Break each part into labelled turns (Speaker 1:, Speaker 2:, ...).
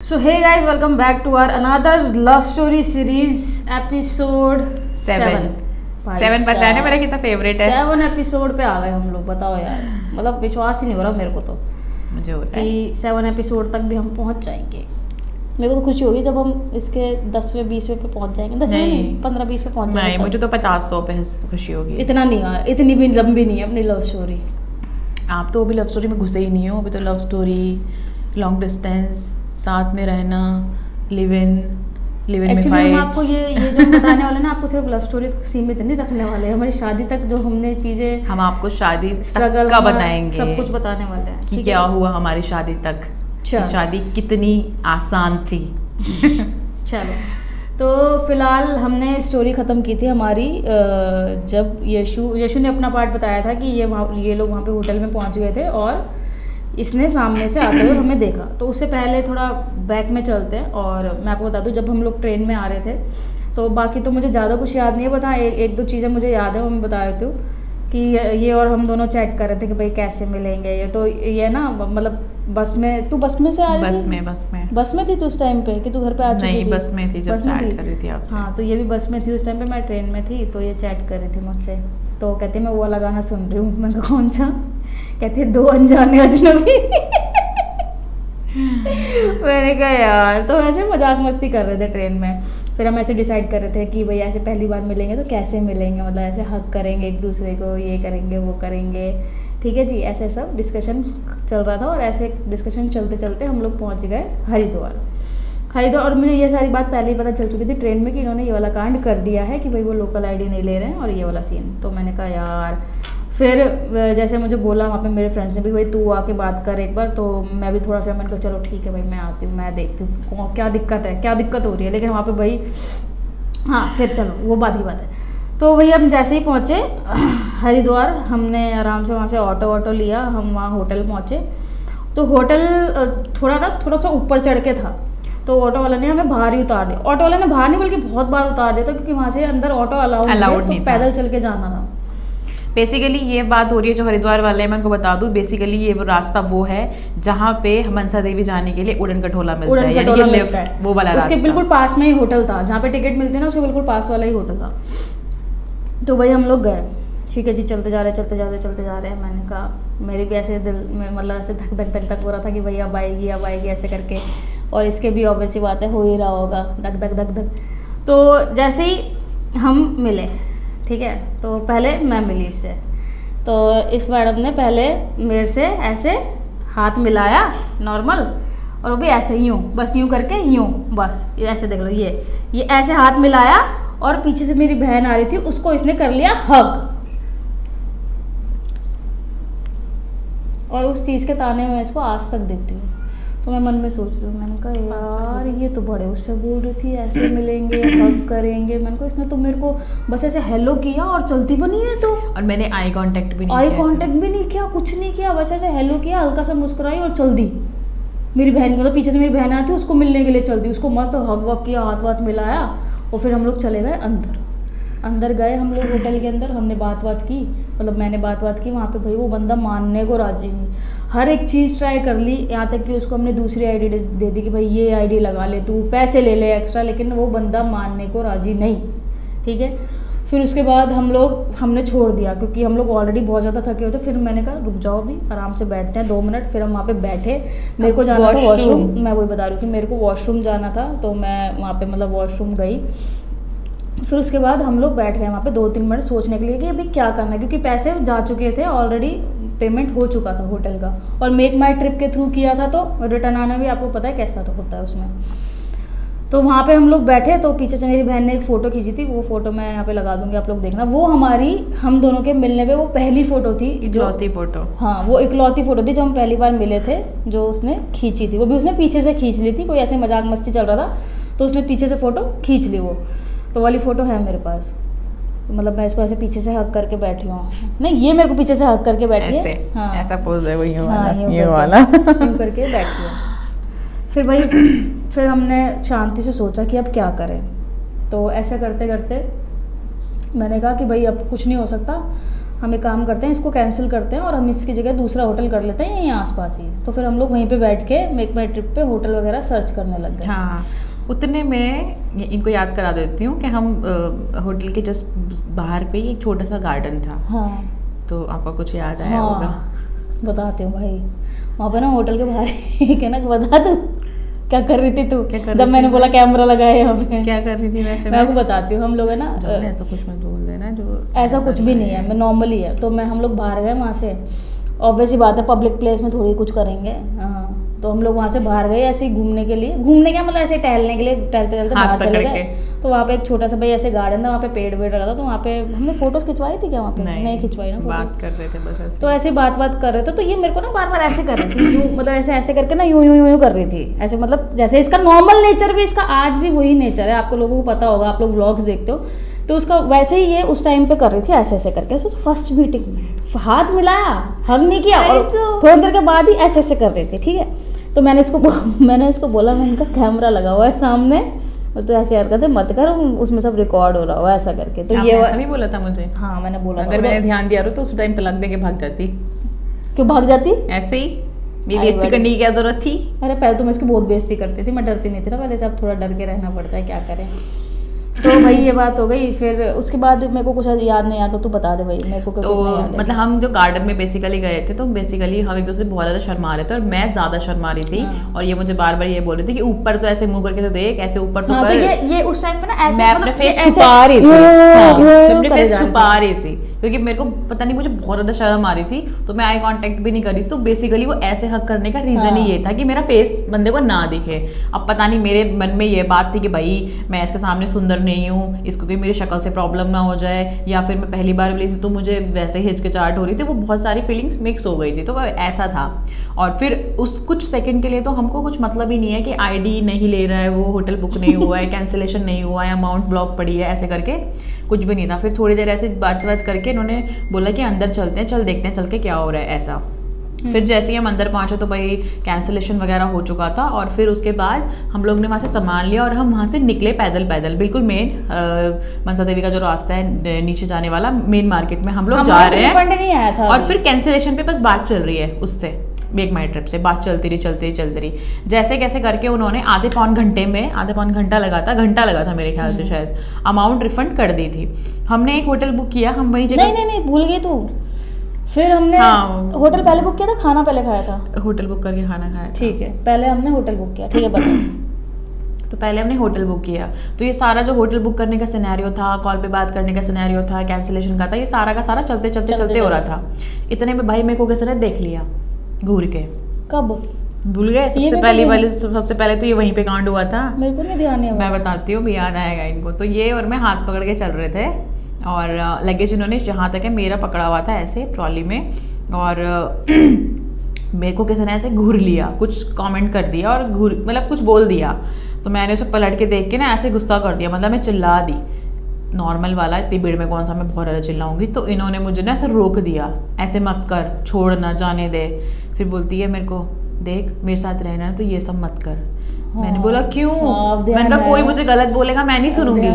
Speaker 1: So hey guys, welcome back to our another love story series episode
Speaker 2: Seven. Seven पता है ना मेरा कितना फेवरेट है?
Speaker 1: सेवन एपिसोड पे आ गए हम लोग बताओ यार। मतलब विश्वास ही नहीं हो रहा मेरे को तो
Speaker 2: मुझे होता है।
Speaker 1: कि सेवन एपिसोड तक भी हम पहुँच जाएँगे। मेरे को तो खुशी होगी जब हम इसके दसवें बीसवें पे पहुँच जाएँगे। दसवें
Speaker 2: नहीं।
Speaker 1: पंद्रह बीस पे पहुँच
Speaker 2: नहीं
Speaker 1: जाएँगे
Speaker 2: मुझे तो पचास सौ पे खुशी होगी।
Speaker 1: इतना नहीं इतनी भी लंबी नहीं है अपनी लव स्टोरी
Speaker 2: आप तो अभी लव स्टोरी में घुसे ही नहीं हो। अभी तो लव स्टोरी लॉन्ग डिस्टेंस साथ में रहना लिव इन लिव इन में
Speaker 1: एक्चुअली हम आपको ये ये जो बताने वाले ना आपको सिर्फ़ लव स्टोरी सीमित नहीं रखने वाले हैं। हमारी शादी तक जो हमने चीज़ें
Speaker 2: हम आपको शादी
Speaker 1: स्ट्रगल
Speaker 2: का बताएँगे
Speaker 1: सब कुछ बताने वाले हैं।
Speaker 2: कि क्या
Speaker 1: है?
Speaker 2: हुआ हमारी शादी तक। कि शादी कितनी आसान थी।
Speaker 1: चलो। तो फ़िलहाल हमने स्टोरी ख़त्म की थी हमारी जब यशु यशु ने अपना पार्ट बताया था कि ये वहाँ ये लोग वहाँ पे होटल में पहुँच गए थे और इसने सामने से आते हुए हमें देखा। तो उससे पहले थोड़ा बैक में चलते हैं और मैं आपको बता दूँ, जब हम लोग ट्रेन में आ रहे थे तो बाकी तो मुझे ज़्यादा कुछ याद नहीं है। बता एक दो चीज़ें मुझे याद है, वो मैं बता देती हूँ कि ये और हम दोनों चैट कर रहे थे कि भाई कैसे मिलेंगे ये। तो ये ना मतलब बस में तू बस में से आ रही
Speaker 2: बस में बस में।
Speaker 1: बस में थी तू उस टाइम पे कि तू घर पे आ चुकी
Speaker 2: नहीं
Speaker 1: थी?
Speaker 2: बस में थी जब चैट कर रही थी आपसे।
Speaker 1: हाँ तो ये भी बस में थी उस टाइम पे मैं ट्रेन में थी तो ये चैट कर रही थी मुझसे। तो कहती मैं वो वाला गाना सुन रही हूँ। मैं कौन सा? कहती दो अनजाने अजनबी। मैंने कहा यार तो ऐसे मज़ाक मस्ती कर रहे थे ट्रेन में। फिर हम ऐसे डिसाइड कर रहे थे कि भाई ऐसे पहली बार मिलेंगे तो कैसे मिलेंगे? मतलब ऐसे हक करेंगे एक दूसरे को ये करेंगे वो करेंगे। ठीक है जी, ऐसे सब डिस्कशन चल रहा था और ऐसे डिस्कशन चलते चलते हम लोग पहुँच गए हरिद्वार। हरिद्वार और मुझे ये सारी बात पहले ही पता चल चुकी थी ट्रेन में कि इन्होंने ये वाला कांड कर दिया है कि भाई वो लोकल आईडी नहीं ले रहे हैं और ये वाला सीन तो मैंने कहा, यार। फिर जैसे मुझे बोला वहाँ पे मेरे फ्रेंड्स ने भी, भाई तू आके बात कर एक बार। तो मैं भी थोड़ा सा, मैंने कहा, चलो ठीक है भाई, मैं आती हूँ, मैं देखती हूँ। क्या दिक्कत है? क्या दिक्कत हो रही है? लेकिन वहाँ पे भाई हाँ फिर चलो, वो बात ही बात है। तो भैया हम जैसे ही पहुँचे हरिद्वार हमने आराम से वहाँ से ऑटो ऑटो लिया हम वहाँ होटल पहुँचे। तो होटल थोड़ा ना थोड़ा सा ऊपर चढ़ के था। तो ऑटो वाला ने हमें बाहर ही उतार दिया। ऑटो वाला ने बाहर नहीं बल्कि बहुत बार उतार दिया था क्योंकि वहाँ से अंदर ऑटो अलाउड
Speaker 2: Allowed
Speaker 1: तो पैदल चल के जाना था।
Speaker 2: बेसिकली ये बात हो रही है जो हरिद्वार वाले मैं आपको बता दूँ। बेसिकली ये वो रास्ता वो है जहाँ पे मनसा देवी जाने के लिए उड़न कटोला मिलता
Speaker 1: उड़न
Speaker 2: है
Speaker 1: मिलता है।
Speaker 2: वो वाला
Speaker 1: उसके बिल्कुल पास में ही होटल था। जहाँ पे टिकट मिलते हैं ना उसके बिल्कुल पास वाला ही होटल था। तो भाई हम लोग गए। ठीक है जी, चलते जा रहे, चलते जा रहे, चलते जा रहे। हैं मैंने कहा, मेरे भी ऐसे दिल में मतलब ऐसे धक धक धक धक हो रहा था कि भाई अब आएगी अब आएगी ऐसे करके। और इसके भी ऑब्वियस सी बात है, हो ही रहा होगा। धक धक धक धक। तो जैसे ही हम मिले, ठीक है तो पहले मैं मिली इससे। तो इस मैडम ने पहले मेरे से ऐसे हाथ मिलाया नॉर्मल और वो भी ऐसे यूँ बस यूँ करके यूँ, बस। ऐसे देख लो, ये ये ऐसे हाथ मिलाया और पीछे से मेरी बहन आ रही थी उसको इसने कर लिया हग और उस चीज़ के ताने में इसको आज तक देती हूँ। तो मैं मन में सोच रही हूँ मैंने कहा यार ये तो बड़े उससे बोल रही थी ऐसे मिलेंगे हग करेंगे। मैंने कहा इसने तो मेरे को बस ऐसे हेलो किया और चलती बनी है तो।
Speaker 2: और मैंने आई कांटेक्ट भी नहीं
Speaker 1: आई कांटेक्ट भी नहीं किया कुछ नहीं किया बस ऐसे हेलो किया हल्का सा मुस्कुराई और चल दी। मेरी बहन मतलब पीछे से मेरी बहन आ रही थी उसको मिलने के लिए चल दी। उसको मस्त हग वग किया हाथ वाथ मिलाया। और फिर हम लोग चले गए अंदर। अंदर गए हम लोग होटल के अंदर, हमने बात बात की मतलब मैंने बात बात की, वहाँ पे भाई वो बंदा मानने को राज़ी नहीं। हर एक चीज़ ट्राई कर ली, यहाँ तक कि उसको हमने दूसरी आईडी दे, दी कि भाई ये आईडी लगा ले, तू पैसे ले ले एक्स्ट्रा लेकिन वो बंदा मानने को राज़ी नहीं, ठीक है? फिर उसके बाद हम लोग हमने छोड़ दिया क्योंकि हम लोग ऑलरेडी बहुत ज़्यादा थके हुए थे। फिर मैंने कहा रुक जाओ भी आराम से बैठते हैं दो मिनट फिर हम वहाँ पे बैठे। मेरे को जाना था वॉशरूम मैं वही बता रही हूँ कि मेरे को वॉशरूम जाना था तो मैं वहाँ पे मतलब वॉशरूम गई। फिर उसके बाद हम लोग बैठ गए वहाँ पे दो तीन मिनट सोचने के लिए कि अभी क्या करना है क्योंकि पैसे जा चुके थे ऑलरेडी पेमेंट हो चुका था होटल का। और मेक माई ट्रिप के थ्रू किया था तो रिटर्न आना भी आपको पता है कैसा तो होता है उसमें। तो वहाँ पे हम लोग बैठे तो पीछे से मेरी बहन ने एक फ़ोटो खींची थी वो फ़ोटो मैं यहाँ पे लगा दूँगी आप लोग देखना। वो हमारी हम दोनों के मिलने पे वो पहली फ़ोटो थी
Speaker 2: इकलौती फ़ोटो।
Speaker 1: हाँ वो इकलौती फ़ोटो थी जो हम पहली बार मिले थे जो उसने खींची थी। वो भी उसने पीछे से खींच ली थी कोई ऐसे मज़ाक मस्ती चल रहा था तो उसने पीछे से फ़ोटो खींच ली वो। तो वाली फ़ोटो है मेरे पास। मतलब मैं इसको ऐसे पीछे से हक करके बैठी हूँ। नहीं ये मेरे को पीछे से हक करके बैठी है। हाँ।
Speaker 2: ऐसा पोज है वो यूँ
Speaker 1: हाँ,
Speaker 2: वाला।
Speaker 1: यूँ करके बैठी है। फिर भाई फिर हमने शांति से सोचा कि अब क्या करें। तो ऐसे करते करते मैंने कहा कि भाई अब कुछ नहीं हो सकता। हम एक काम करते हैं इसको कैंसिल करते हैं और हम इसकी जगह दूसरा होटल कर लेते हैं यहीं आसपास ही। तो फिर हम लोग वहीं पे बैठ के मेक माई ट्रिप पे होटल वगैरह सर्च करने लग गए।
Speaker 2: हाँ उतने में इनको याद करा देती हूँ कि हम होटल के जस्ट बाहर पे ही एक छोटा सा गार्डन था।
Speaker 1: हाँ।
Speaker 2: तो आपका कुछ याद आया
Speaker 1: हाँ, होगा। बताती हूँ भाई। वहाँ पे ना होटल के बाहर एक है ना बता दूँ? क्या कर रही थी तू?
Speaker 2: क्या कर
Speaker 1: जब मैंने बोला कैमरा लगाया यहाँ पे।
Speaker 2: क्या कर रही थी वैसे?
Speaker 1: मैं आपको बताती हूँ हम लोग है ना
Speaker 2: ऐसा कुछ मत बोल देना जो
Speaker 1: ऐसा कुछ भी नहीं है मैं नॉर्मल ही। है तो मैं हम लोग बाहर गए वहाँ से। ऑब्वियस ही बात है पब्लिक प्लेस में थोड़ी कुछ करेंगे। हाँ तो हम लोग वहाँ से बाहर गए ऐसे ही घूमने के लिए। घूमने क्या मतलब ऐसे टहलने के लिए टहलते टहलते बाहर चले गए। तो वहाँ पे एक छोटा सा भाई ऐसे गार्डन था वहाँ पे पेड़ वेड़ लगा था तो वहाँ पे हमने फ़ोटोज़ खिंचवाई थी क्या वहाँ पे? नहीं नहीं खिंचवाई ना
Speaker 2: बात। कर रहे थे बस ऐसे।
Speaker 1: तो ऐसे बात बात कर रहे थे तो ये मेरे को ना बार बार ऐसे कर रही थी यूँ मतलब ऐसे ऐसे करके ना यूँ यूँ यूँ यूँ कर रही थी। ऐसे मतलब जैसे इसका नॉर्मल नेचर भी इसका आज भी वही नेचर है आपको लोगों को पता होगा आप लोग व्लॉग्स देखते हो। तो उसका वैसे ही ये उस टाइम पे कर रही थी ऐसे ऐसे करके ऐसे तो फ़र्स्ट मीटिंग में। हाथ मिलाया हग नहीं किया और थोड़ी देर के बाद ही ऐसे ऐसे कर रही थी ठीक है? तो मैंने इसको मैंने इसको बोला मैंने इनका कैमरा लगा हुआ है सामने। और तो ऐसे हरकतें मत कर उसमें सब रिकॉर्ड हो रहा हो ऐसा करके। तो ये
Speaker 2: ऐसा भी बोला था मुझे?
Speaker 1: हाँ मैंने बोला
Speaker 2: अगर मैंने ध्यान दिया तो उस टाइम तलाक दे के भाग जाती।
Speaker 1: क्यों भाग जाती?
Speaker 2: ऐसे ही? मेरी बेइज्जती करने की क्या ज़रूरत थी?
Speaker 1: अरे पहले तो मैं इसकी बहुत बेइज्जती करती थी मैं डरती नहीं थी ना पहले से अब थोड़ा डर के रहना पड़ता है क्या करें? तो भाई ये बात हो गई फिर उसके बाद मेरे को कुछ याद नहीं आता तो बता दे भाई मेरे को
Speaker 2: तो। मतलब हम जो गार्डन में बेसिकली गए थे तो बेसिकली हम एक दूसरे बहुत ज़्यादा शर्मा रहे थे और मैं ज़्यादा शर्मा रही थी
Speaker 1: हाँ।
Speaker 2: और ये मुझे बार बार ये बोल रही थी कि ऊपर तो ऐसे मुँह करके तो देख ऐसे ऊपर तो
Speaker 1: हाँ तो ये ये उस टाइम पे ना ऐसे
Speaker 2: मैं अपने
Speaker 1: मतलब
Speaker 2: फेस छुपा रही थी हाँ, अपने फेस छुपा रही थी क्योंकि मेरे को पता नहीं मुझे बहुत ज़्यादा शर्म आ रही थी तो मैं आई कॉन्टेक्ट भी नहीं कर रही थी तो बेसिकली वो ऐसे हक करने का रीजन ही
Speaker 1: हाँ।
Speaker 2: ये था कि मेरा फेस बंदे को ना दिखे अब पता नहीं मेरे मन में ये बात थी कि भाई मैं इसके सामने सुंदर नहीं हूँ इसको कोई मेरी शक्ल से प्रॉब्लम ना हो जाए या फिर मैं पहली बार मिली थी तो मुझे वैसे ही हिचकिचाहट हो रही थी वो बहुत सारी फीलिंग्स मिक्स हो गई थी तो वह ऐसा था और फिर उस कुछ सेकंड के लिए तो हमको कुछ मतलब ही नहीं है कि आईडी नहीं ले रहा है वो होटल बुक नहीं हुआ है कैंसिलेशन नहीं हुआ है अमाउंट ब्लॉक पड़ी है ऐसे करके कुछ भी नहीं था। फिर थोड़ी देर ऐसे बात बात करके इन्होंने बोला कि अंदर चलते हैं चल देखते हैं चल के क्या हो रहा है ऐसा। फिर जैसे ही हम अंदर पहुँचे तो भाई कैंसिलेशन वगैरह हो चुका था और फिर उसके बाद हम लोग ने वहाँ से सामान लिया और हम वहाँ से निकले पैदल पैदल। बिल्कुल मेन मनसा देवी का जो रास्ता है नीचे जाने वाला मेन मार्केट में हम लोग जा रहे हैं
Speaker 1: नहीं आया था।
Speaker 2: और फिर कैंसिलेशन पे बस बात चल रही है उससे। मेक माई ट्रिप से बात चलती रही चलती रही चलती रही। जैसे कैसे करके उन्होंने आधे पौन घंटे में आधे पौन घंटा लगा था घंटा लगा था मेरे ख्याल से
Speaker 1: हम्म।
Speaker 2: शायद। अमाउंट रिफंड कर दी थी। हमने एक होटल बुक किया हम वही जगह
Speaker 1: नहीं नहीं भूल गई तू। फिर हमने
Speaker 2: हाँ।
Speaker 1: होटल पहले बुक किया था खाना पहले खाया था?
Speaker 2: होटल बुक करके खाना खाया
Speaker 1: ठीक है पहले हमने होटल बुक किया ठीक है बता।
Speaker 2: तो पहले हमने होटल बुक किया। तो ये सारा जो होटल बुक करने का सिनेरियो था कॉल पे बात करने का सिनेरियो था कैंसिलेशन का था ये सारा का सारा चलते चलते
Speaker 1: चलते
Speaker 2: चलते हो रहा था। इतने में भाई मेरे को किसी ने देख लिया। घूर के।
Speaker 1: कब?
Speaker 2: भूल गए? सबसे पहली वाली सबसे पहले तो ये वहीं पे कांड हुआ था।
Speaker 1: मेरे को नहीं ध्यान नहीं
Speaker 2: मैं बताती हूँ भी याद आएगा इनको। तो ये और मैं हाथ पकड़ के चल रहे थे और लगेज इन्होंने जहाँ तक है मेरा पकड़ा हुआ था ऐसे ट्रॉली में और मेरे को किसी ने ऐसे घूर लिया कुछ कमेंट कर दिया और घूर मतलब कुछ बोल दिया। तो मैंने उसे पलट के देख के ना ऐसे गुस्सा कर दिया मतलब मैं चिल्ला दी। नॉर्मल वाला इतनी भीड़ में कौन सा मैं बहुत ज़्यादा चिल्लाऊँगी? तो इन्होंने मुझे ना ऐसे रोक दिया। ऐसे मत कर छोड़ ना जाने दे। फिर बोलती है मेरे को देख मेरे साथ रहना है तो ये सब मत कर। मैंने
Speaker 1: हाँ,
Speaker 2: बोला क्यों मैंने कहा कोई मुझे गलत बोलेगा मैं नहीं सुनूँगी।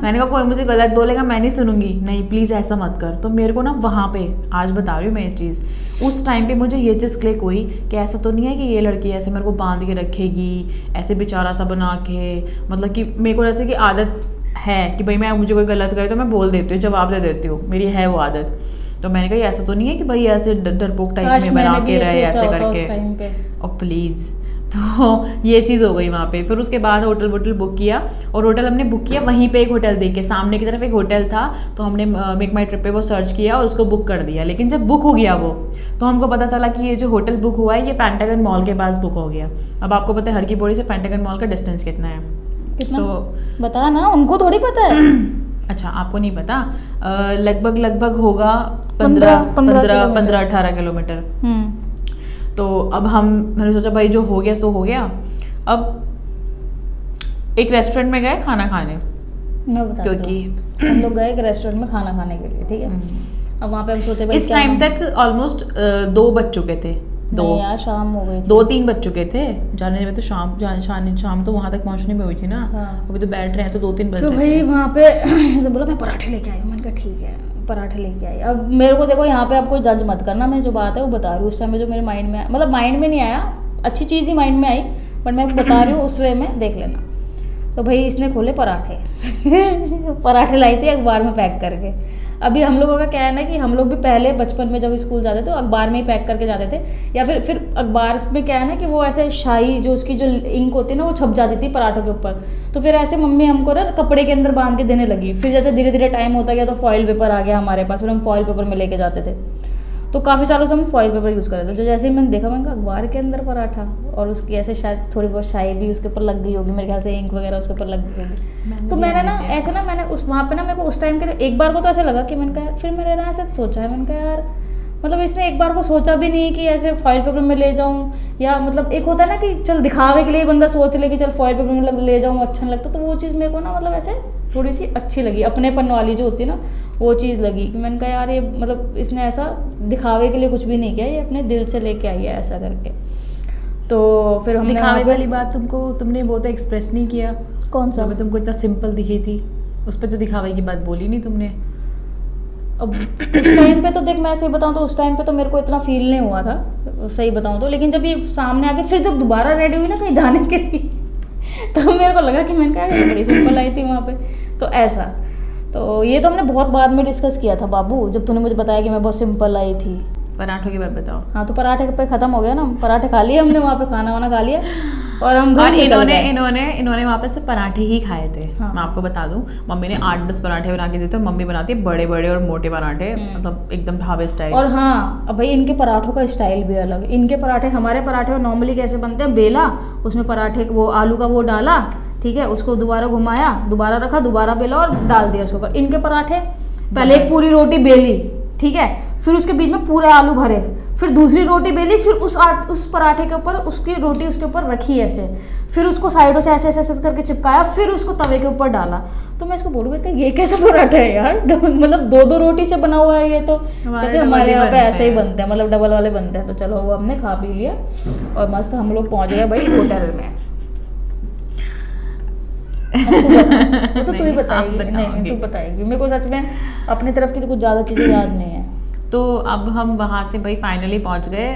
Speaker 2: मैंने कहा कोई मुझे गलत बोलेगा मैं नहीं सुनूँगी। नहीं प्लीज़ ऐसा मत कर। तो मेरे को ना वहाँ पे आज बता रही हूँ मैं ये चीज़। उस टाइम पे मुझे ये चीज़ क्लिक हुई कि ऐसा तो नहीं है कि ये लड़की ऐसे मेरे को बाँध के रखेगी ऐसे बेचारा सा बना के मतलब कि मेरे को जैसे कि आदत है कि भाई मैं मुझे कोई गलत करे तो मैं बोल देती हूँ जवाब दे देती हूँ मेरी है वो आदत। तो मैंने कहा ऐसा तो नहीं है कि भाई ऐसे डर- डरपोक टाइप में बना के रहे ऐसे करके। और प्लीज़ तो ये चीज़ हो गई वहाँ पे। फिर उसके बाद होटल वोटल बुक किया और होटल हमने बुक किया वहीं पे एक होटल देख के। सामने की तरफ़ एक होटल था तो हमने मेक माई ट्रिप पे वो सर्च किया और उसको बुक कर दिया। लेकिन जब बुक हो गया वो तो हमको पता चला कि ये जो होटल बुक हुआ है ये पेंटागन मॉल के पास बुक हो गया। अब आपको पता है हर की पौड़ी से पेंटागन मॉल का डिस्टेंस कितना है।
Speaker 1: कितना?
Speaker 2: तो
Speaker 1: बता ना उनको थोड़ी पता है?
Speaker 2: अच्छा आपको नहीं पता लगभग लगभग होगा
Speaker 1: पंद्रह-
Speaker 2: पंद्रह अठारह किलोमीटर।
Speaker 1: हम्म।
Speaker 2: तो अब हम मैंने सोचा भाई जो हो गया सो हो गया। अब एक रेस्टोरेंट में गए खाना खाने।
Speaker 1: मैं बता
Speaker 2: क्योंकि
Speaker 1: हम लोग गए एक रेस्टोरेंट में खाना खाने के लिए ठीक है? अब वहाँ पे हम सोचे भाई
Speaker 2: इस टाइम तक ऑलमोस्ट दो बज चुके थे। दो
Speaker 1: यार शाम हो गई
Speaker 2: दो तीन बज चुके थे। जाने में तो शाम जाने शाम शाम तो वहाँ तक पहुँचने में हुई थी ना।
Speaker 1: हाँ।
Speaker 2: अभी तो बैठ रहे हैं तो दो तीन बज
Speaker 1: तो भाई। वहाँ पे तो बोला मैं पराठे लेके आई हूँ। मैंने कहा ठीक है पराठे लेके आई। अब मेरे को देखो यहाँ पे आप कोई जज मत करना मैं जो बात है वो बता रही हूँ। उस समय जो मेरे माइंड में मतलब माइंड में नहीं आया अच्छी चीज़ ही माइंड में आई बट मैं बता रही हूँ उस वे में देख लेना। तो भाई इसने खोले पराठे। पराठे लाई थी अखबार में पैक करके। अभी हम लोगों का क्या है ना कि हम लोग भी पहले बचपन में जब स्कूल जाते थे तो अखबार में ही पैक करके जाते थे, या फिर फिर अखबार में क्या है ना कि वो ऐसे शाही, जो उसकी जो इंक होती है ना, वो छप जाती थी पराठों के ऊपर। तो फिर ऐसे मम्मी हमको ना कपड़े के अंदर बाँध के देने लगी। फिर जैसे धीरे धीरे टाइम होता गया तो फॉइल पेपर आ गया हमारे पास, फिर हम फॉइल पेपर में लेके जाते थे। तो काफ़ी सालों से हम फॉइल पेपर यूज़ कर रहे थे। जो जैसे ही मैंने देखा मैंने कहा अखबार के अंदर पराठा? और उसकी ऐसे शायद थोड़ी बहुत शाही भी उसके ऊपर लग गई होगी मेरे ख्याल से इंक वगैरह उसके ऊपर लग गई होगी। तो मैंने ना ऐसे ना मैंने उस वहाँ पे ना मेरे को उस टाइम के लिए एक बार को तो ऐसा लगा कि मैंने कहा फिर मैंने ना ऐसे सोचा है मैंने कहा यार मतलब इसने एक बार को सोचा भी नहीं कि ऐसे फॉइल पेपर में ले जाऊँ या मतलब एक होता है ना कि चल दिखावे के लिए बंदा सोच ले कि चल फॉइल पेपर में ले जाऊँ अच्छा नहीं लगता। तो वो चीज़ मेरे को ना मतलब ऐसे थोड़ी सी अच्छी लगी। अपनेपन वाली जो होती है ना वो चीज़ लगी कि मैंने कहा यार ये मतलब इसने ऐसा दिखावे के लिए कुछ भी नहीं किया ये अपने दिल से लेके आई है ऐसा करके। तो फिर हमने
Speaker 2: दिखावे वाली बात तुमको तुमने वो तो एक्सप्रेस नहीं किया।
Speaker 1: कौन सा?
Speaker 2: मैं तुमको इतना सिंपल दिखी थी। उस पर तो दिखावे की बात बोली नहीं तुमने।
Speaker 1: अब उस टाइम पे तो देख मैं सही बताऊँ तो उस टाइम पे तो मेरे को इतना फील नहीं हुआ था। सही बताऊँ तो लेकिन जब ये सामने आके फिर जब दोबारा रेडी हुई ना कहीं जाने के लिए तो मेरे को लगा कि मैंने कहा बड़ी सिंपल आई थी वहाँ पर तो ऐसा। तो ये तो हमने बहुत बाद में डिस्कस किया था, बाबू, जब तूने मुझे बताया कि मैं बहुत सिंपल आई थी।
Speaker 2: पराठों की बात बताओ।
Speaker 1: हाँ तो पराठे पे खत्म हो गया ना। पराठे खा लिए हमने वहाँ पे खाना वाना खा लिया और हम
Speaker 2: और इन्होंने इन्होंने इन्होंने वहाँ पे से पराठे ही खाए थे। हाँ। मैं आपको बता दूँ मम्मी ने आठ दस पराठे बना के देते और मम्मी बनाती है बड़े बड़े और मोटे पराठे हम्म। मतलब एकदम ढाबे स्टाइल
Speaker 1: और हाँ भाई इनके पराठों का स्टाइल भी अलग। इनके पराठे हमारे पराठे नॉर्मली कैसे बनते हैं? बेला उसमें पराठे वो आलू का वो डाला ठीक है उसको दोबारा घुमाया दोबारा रखा दोबारा बेला और डाल दिया उसके ऊपर। इनके पराठे पहले एक पूरी रोटी बेली ठीक है फिर उसके बीच में पूरे आलू भरे फिर दूसरी रोटी बेली फिर उस आट उस पराठे के ऊपर उसकी रोटी उसके ऊपर रखी ऐसे फिर उसको साइडों से ऐसे ऐसे ऐसे करके चिपकाया फिर उसको तवे के ऊपर डाला। तो मैं इसको बोलूँ बेटा ये कैसा पराठा है यार? मतलब दो दो रोटी से बना हुआ है ये तो। कहते हमारे यहाँ पे ऐसे ही बनते हैं मतलब डबल वाले बनते हैं। तो चलो वो हमने खा पी लिया और मस्त हम लोग पहुँच गए भाई होटल में। तो तू ही बताएगी नहीं तू बताएगी। मेरे को सच में अपनी तरफ़ की तो कुछ ज़्यादा चीज़ें याद नहीं है।
Speaker 2: तो अब हम वहाँ से भाई फाइनली पहुँच गए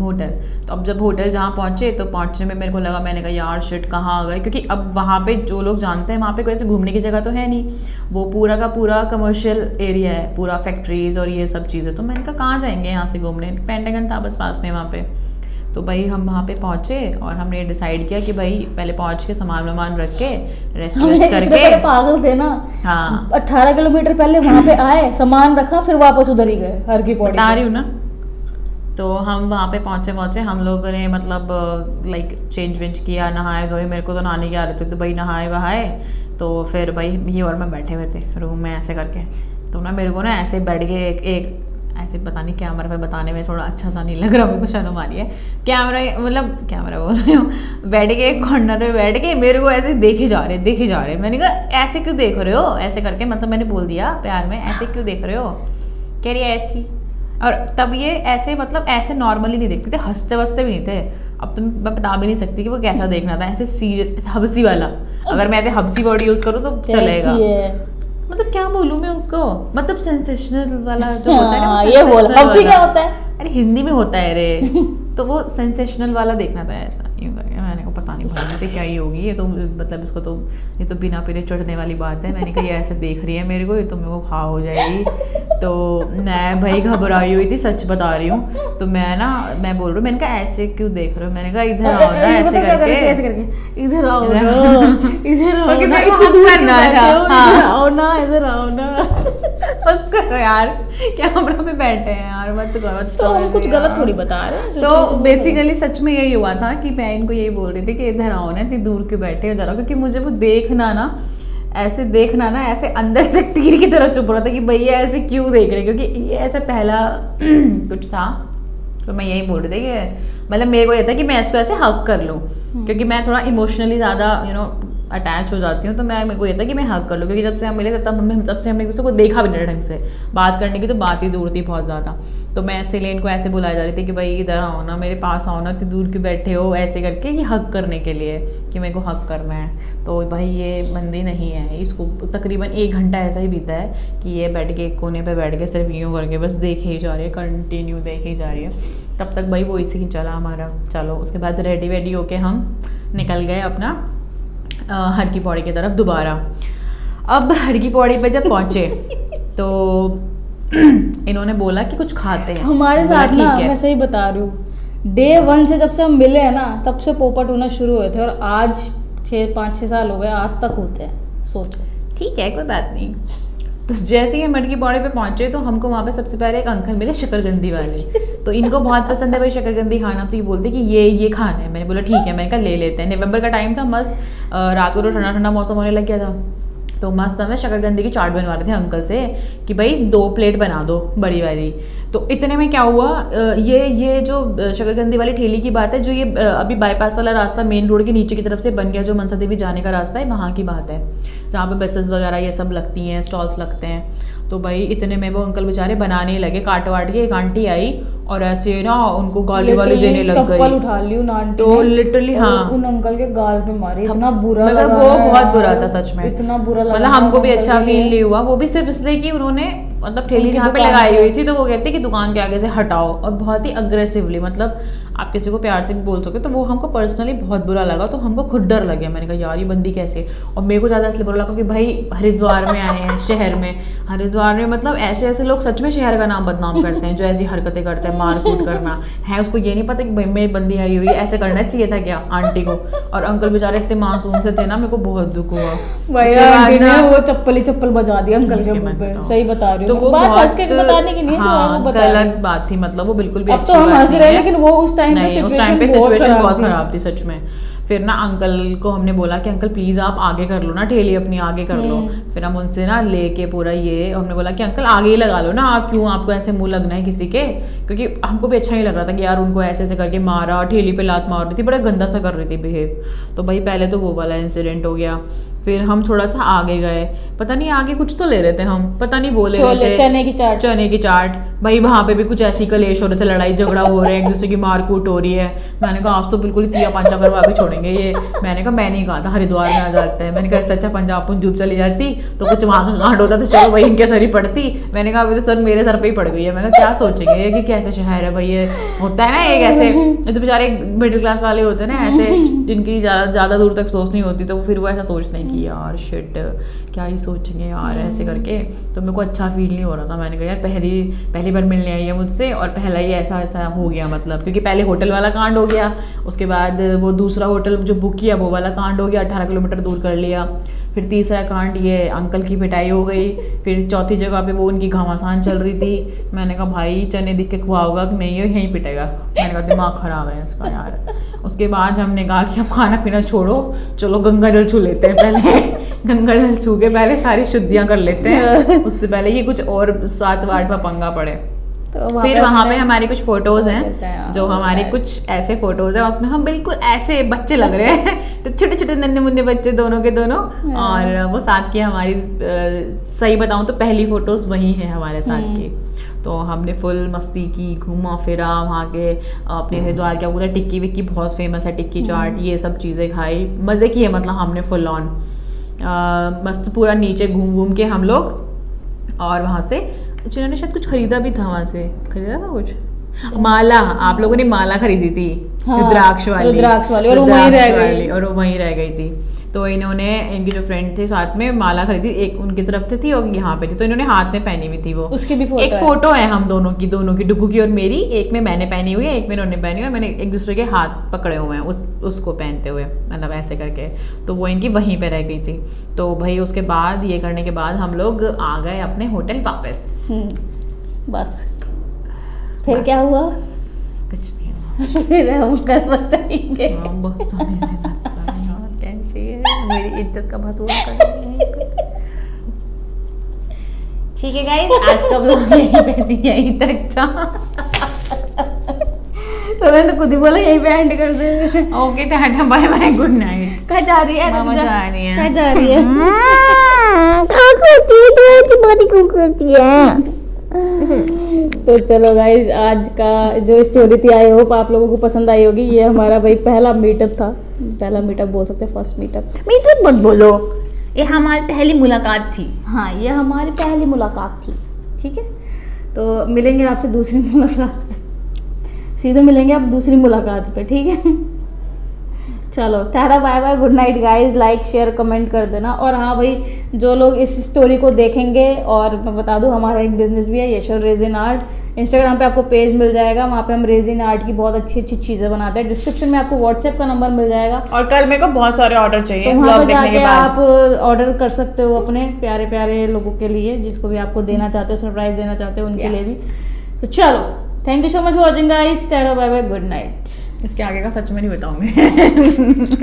Speaker 2: होटल। तो अब जब होटल जहाँ पहुँचे तो पहुँचने में मेरे को लगा, मैंने कहा, यार शिट कहाँ आ गए? क्योंकि अब वहाँ पे जो लोग जानते हैं, वहाँ पे कोई ऐसे घूमने की जगह तो है नहीं। वो पूरा का पूरा कमर्शियल एरिया है, पूरा फैक्ट्रीज और ये सब चीज़ें। तो मैंने कहा, कहाँ जाएँगे यहाँ से घूमने? पेंटागन था बस पास में वहाँ पे। तो भाई हम वहाँ पे पहुँचे और हमने डिसाइड किया कि भाई पहले पहुँच के सामान वामान रख के रेस्ट करके
Speaker 1: पागल थे ना। हाँ। अट्ठारह किलोमीटर पहले वहाँ पे आए सामान रखा फिर वापस उधर ही गए हर की
Speaker 2: बता रही हूँ ना। तो हम वहाँ पे पहुँचे पहुँचे हम लोगों ने मतलब लाइक चेंज वेंज किया नहाए धोए मेरे को तो नहाने की आदत थी तो भाई नहाए वहाए तो फिर भाई ये और मैं बैठे हुए थे रूम में ऐसे करके। तो ना मेरे को ना ऐसे बैठ के एक, एक ऐसे पता नहीं कैमरा पे बताने में थोड़ा अच्छा सा नहीं लग रहा मेरे को शर्म आ रही है। कैमरा मतलब कैमरा बोल रही हूँ बैठ के एक कॉर्नर में बैठ के मेरे को ऐसे देखे जा रहे देखे जा रहे। मैंने कहा ऐसे क्यों देख रहे हो? ऐसे करके मतलब मैंने बोल दिया प्यार में ऐसे क्यों देख रहे हो? कह रही है ऐसी। और तब ये ऐसे मतलब ऐसे नॉर्मली नहीं देखते थे हँसते वसते भी नहीं थे। अब तो मैं बता भी नहीं सकती कि वो कैसा देखना था ऐसे सीरियस हबसी वाला। अगर मैं ऐसे हबसी वर्ड यूज़ करूँ तो चलेगा। मतलब क्या बोलू मैं उसको? मतलब सेंसेशनल वाला जो होता है ना हाँ, ये बोल क्या होता है? अरे हिंदी में होता है रे। तो वो सेंसेशनल वाला देखना था ऐसा यूँ भाई से क्या ही होगी? ये तो मतलब इसको तो ये तो बिना पीरे चढ़ने वाली बात है। मैंने कहा ये ऐसे देख रही है मेरे को ये तो मेरे को खा हो जाएगी। तो मैं भाई घबराई हुई थी सच बता रही हूँ। तो मैं ना मैं बोल रही हूँ मैंने कहा ऐसे क्यों देख रहे हो? मैंने कहा इधर आओ ना ऐसे करके। ऐसे करके। इधर आओ इधर हाँ। आओ ना इधर आओ ना। बस करो यार कैमरा पे बैठे हैं यार मत करो
Speaker 1: तो हम कुछ गलत थोड़ी बता रहे हैं
Speaker 2: तो बेसिकली सच में यही हुआ था कि मैं इनको यही बोल रही थी कि इधर आओ ना इतनी दूर क्यों बैठे इधर आओ क्योंकि मुझे वो देखना ना ऐसे देखना ना ऐसे अंदर से तीर की तरह चुप रहा था कि भैया ऐसे क्यों देख रहे क्योंकि ये ऐसा पहला कुछ था तो मैं यही बोल रही थी कि मतलब मेरे को ये था कि मैं इसको ऐसे हक कर लूँ हम्म। क्योंकि मैं थोड़ा इमोशनली ज़्यादा यू नो अटैच हो जाती हूँ तो मैं, मेरे को ये था कि मैं हक कर लूँ, क्योंकि जब से हम मिले तब हमें तब से हमने एक दूसरे को देखा भी नहीं ढंग से। बात करने की तो बात ही दूर थी बहुत ज़्यादा। तो मैं ऐसे लिए इनको ऐसे बुलाई जा रही थी कि भाई, इधर आओ ना, मेरे पास आओ ना, इतनी दूर क्यों बैठे हो? ऐसे करके कि हक करने के लिए, कि मेरे को हक करना है। तो भाई, ये बंदी नहीं है। इसको तकरीबन एक घंटा ऐसा ही बीता है कि ये बैठ के एक कोने पर बैठ के सिर्फ़ यूँ करके बस देखे ही जा रही है कंटिन्यू देखे ही जा रही है। तब तक भाई वो इसी चला हमारा। चलो, उसके बाद रेडी वेडी होके हम निकल गए अपना हर की पौड़ी की तरफ़ दोबारा। अब हर की पौड़ी पर जब पहुँचे तो इन्होंने बोला कि कुछ खाते हैं।
Speaker 1: हमारे साथ ना मैं सही बता रही हूँ। डे वन से जब से हम मिले हैं ना तब से पोपट होना शुरू हुए थे और आज छः पाँच छः साल हो गए आज तक होते हैं। सोचो।
Speaker 2: ठीक है कोई बात नहीं। तो जैसे ही मटकी पौड़े पे पहुँचे तो हमको वहाँ पे सबसे पहले एक अंकल मिले शकरगंदी वाले। तो इनको बहुत पसंद है भाई शकरगंदी खाना तो ये बोलते कि ये ये खाना है। मैंने बोला, ठीक है। मैंने कहा, ले लेते हैं। नवंबर का टाइम था, मस्त रात को तो ठंडा ठंडा मौसम होने लग गया था। तो मस्त हमें शकरगंदी की चाट बनवा रहे थे अंकल से कि भाई दो प्लेट बना दो बड़ी वाली। तो इतने में क्या हुआ? ये ये जो शकरगंदी वाली ठेली की बात है जो ये अभी बाईपास वाला रास्ता मेन रोड के नीचे की तरफ़ से बन गया जो मनसा देवी जाने का रास्ता है वहाँ की बात है। जहाँ पे बसेस वगैरह ये सब लगती हैं स्टॉल्स लगते हैं। तो भाई इतने में वो अंकल बेचारे बनाने लगे काट वाट के एक आंटी आई और ऐसे ना उनको गाली वाली देने लग
Speaker 1: चप्पल
Speaker 2: गई।
Speaker 1: उठा ली उन आंटी
Speaker 2: तो
Speaker 1: और
Speaker 2: हाँ।
Speaker 1: उन अंकल के गाल पे मारी इतना बुरा
Speaker 2: मतलब
Speaker 1: लगा
Speaker 2: वो बहुत बुरा था सच में।
Speaker 1: इतना बुरा लगा
Speaker 2: मतलब हमको भी अच्छा फील नहीं हुआ। वो भी सिर्फ़ इसलिए कि उन्होंने मतलब ठेली जहाँ पे लगाई हुई थी तो वो कहते कि दुकान के आगे से हटाओ और बहुत ही अग्रेसिवली मतलब आप किसी को प्यार से भी बोल सके तो वो हमको पर्सनली बहुत बुरा लगा तो हमको खुद डर लग गया। मैंने कहा यार ये बंदी कैसे? और मेरे को ज़्यादा इसलिए बुरा लगा कि भाई हरिद्वार में आए हैं शहर में। हरिद्वार में मतलब ऐसे ऐसे लोग सच में शहर का नाम बदनाम करते हैं जो ऐसी हरकतें करते हैं मार कूट करना। है उसको ये नहीं पता कि भाई मेरी बंदी आई हुई ऐसे करना चाहिए था क्या आंटी को? और अंकल बेचारे इतने मासूम से थे ना मेरे को बहुत दुख हुआ।
Speaker 1: वो चप्पल ही चप्पल बजा दिया अंकल के मुँह पे। सही बता रही हूँ।
Speaker 2: तो वो
Speaker 1: बात बताने की नहीं है
Speaker 2: गलत बात थी मतलब वो बिल्कुल भी
Speaker 1: अब
Speaker 2: अच्छी
Speaker 1: तो हम हंस रहे हैं। लेकिन वो उस टाइम पे
Speaker 2: नहीं, उस टाइम पे सिचुएशन बहुत खराब थी सच में। फिर ना अंकल को हमने बोला कि अंकल प्लीज़ आप आगे कर लो ना ठेली अपनी आगे कर लो।
Speaker 1: हम्म।
Speaker 2: फिर हम उनसे ना लेके पूरा ये हमने बोला कि अंकल आगे ही लगा लो ना आप क्यों आपको ऐसे मुँह लगना है किसी के? क्योंकि हमको भी अच्छा नहीं लग रहा था कि यार उनको ऐसे ऐसे करके मारा ठेली पे लात मार रही थी बड़ा गंदा सा कर रही थी बिहेव। तो भाई पहले तो वो वाला इंसिडेंट हो गया। फिर हम थोड़ा सा आगे गए। पता नहीं आगे कुछ तो ले रहे थे हम पता नहीं वो ले रहे थे
Speaker 1: चने की चाट।
Speaker 2: चने की चाट। भाई वहाँ पे भी कुछ ऐसी कलेश हो रहे थे लड़ाई झगड़ा हो रहे हैं एक दूसरे की मारकूट हो रही है। मैंने कहा आज तो बिल्कुल ही तिया पंचा करवा के छोड़ेंगे ये। मैंने कहा मैं नहीं कहा था हरिद्वार में आ जाते हैं। मैंने कहा इससे अच्छा पंजाब पंजूब चली जाती तो कुछ वहाँ का कांड होता तो चलो भाई इनके सर ही पड़ती। मैंने कहा अभी तो सर मेरे सर पे ही पड़ गई है। मैंने क्या सोचेंगे ये कि कैसे शहर है भाई ये? होता है ना एक ऐसे तो बेचारे मिडिल क्लास वाले होते हैं ना ऐसे जिनकी ज़्यादा ज़्यादा दूर तक सोच नहीं होती तो फिर वो ऐसा सोचते हैं कि यार शिट क्या ही सोचेंगे, यार, ऐसे करके तो मेरे को अच्छा फील नहीं हो रहा था। मैंने कहा, यार, पहली पहली बार मिलने आई है मुझसे और पहला ही ऐसा ऐसा हो गया मतलब। क्योंकि पहले होटल वाला कांड हो गया, उसके बाद वो दूसरा होटल जो बुक किया, वो वाला कांड हो गया, अठारह किलोमीटर दूर कर लिया। फिर तीसरा कांड ये अंकल की पिटाई हो गई। फिर चौथी जगह पे वो उनकी घमासान चल रही थी। मैंने कहा भाई चने दिख के खुआ होगा कि नहीं? यहीं पिटेगा। मैंने कहा दिमाग खराब है इसका यार। उसके बाद हमने कहा कि अब खाना पीना छोड़ो। चलो गंगा जल छू लेते हैं पहले। गंगा जल छू के पहले सारी शुद्धियाँ कर लेते हैं। उससे पहले ये कुछ और सात वाट में पंगा पड़े।
Speaker 1: तो वहाँ
Speaker 2: फिर वहाँ पे हमारी कुछ फ़ोटोज़ हैं
Speaker 1: हैं,
Speaker 2: जो
Speaker 1: हाँ,
Speaker 2: हमारे. कुछ ऐसे फ़ोटोज़ हैं उसमें हम बिल्कुल ऐसे बच्चे लग रहे हैं तो छोटे छोटे नन्हे मुन्ने बच्चे दोनों के दोनों
Speaker 1: हाँ।
Speaker 2: और वो साथ की हमारी सही बताऊँ तो पहली फ़ोटोज़ वही है हमारे साथ
Speaker 1: हम्म।
Speaker 2: की तो हमने फुल मस्ती की घूमा फिरा वहाँ के अपने हरिद्वार क्या बोलते हैं टिक्की विक्की बहुत फ़ेमस है टिक्की चाट ये सब चीज़ें खाई मज़े किए मतलब हमने फुल ऑन मस्त पूरा नीचे घूम घूम के हम लोग और वहाँ से जिन्होंने शायद कुछ खरीदा भी था वहाँ से। खरीदा था कुछ? माला। आप लोगों ने माला खरीदी थी।
Speaker 1: हाँ,
Speaker 2: रुद्राक्ष वाली।
Speaker 1: रुद्राक्ष वाली, और वो वहीं रह गई।
Speaker 2: और वो वहीं रह गई थी। तो इन्होंने इनकी जो फ्रेंड थे साथ में माला खरीदी एक उनकी तरफ़ से थी और यहाँ पे थी। तो इन्होंने हाथ में पहनी हुई थी वो।
Speaker 1: उसकी भी फ़ोटो
Speaker 2: एक
Speaker 1: है।
Speaker 2: फ़ोटो है हम दोनों की दोनों की डुगू की और मेरी। एक में मैंने पहनी हुई है एक में इन्होंने पहनी हुई है। मैंने एक दूसरे के हाथ पकड़े हुए हैं उस उसको पहनते हुए मतलब ऐसे करके। तो वो इनकी वहीं पे रह गई थी। तो भाई उसके बाद ये करने के बाद हम लोग आ गए अपने होटल वापस।
Speaker 1: हम्म, बस। फिर
Speaker 2: बस।
Speaker 1: क्या हुआ?
Speaker 2: कुछ नहीं हुआ।
Speaker 1: फिर हम कल बताएँगे
Speaker 2: हाँ, बदतमीजी मत करो यार, कैसी है मेरी इज़्ज़त का बहुत बुरा कर ठीक है गाइस आज का ब्लॉग यहीं पे यहीं तक था
Speaker 1: तो मैंने तो खुद ही बोला यहीं पे एंड कर दे।
Speaker 2: Okay tata bye bye good night
Speaker 1: कहाँ जा रही है?
Speaker 2: मामा जा रही हैं।
Speaker 1: कहाँ जा रही है? तो चलो गाइज़ आज का जो स्टोरी थी आई होप आप लोगों को पसंद आई होगी। ये हमारा भाई पहला मीटअप था। पहला मीटअप बोल सकते हैं फ़र्स्ट मीटअप
Speaker 2: मीटअप मत बोलो। ये हमारी पहली मुलाकात थी।
Speaker 1: हाँ ये हमारी पहली मुलाकात थी। ठीक है? तो मिलेंगे आपसे दूसरी मुलाकात सीधे मिलेंगे आप दूसरी मुलाकात पे ठीक है? चलो tata bye bye good night guys like share comment कर देना। और हाँ भाई जो लोग इस स्टोरी को देखेंगे और मैं बता दूँ हमारा एक बिज़नेस भी है यशोर रेजिन आर्ट इंस्टाग्राम पे आपको पेज मिल जाएगा। वहाँ पे हम रेजिन आर्ट की बहुत अच्छी अच्छी चीज़ें बनाते हैं। डिस्क्रिप्शन में आपको व्हाट्सएप का नंबर मिल जाएगा।
Speaker 2: और कल मेरे को बहुत सारे ऑर्डर चाहिए
Speaker 1: तो वहाँ पर जाके आप ऑर्डर कर सकते हो अपने प्यारे प्यारे लोगों के लिए जिसको भी आपको देना चाहते हो सरप्राइज़ देना चाहते हो उनके लिए भी। तो चलो thank you so much for watching guys tata bye bye good night
Speaker 2: इसके आगे का सच में नहीं बताऊँगी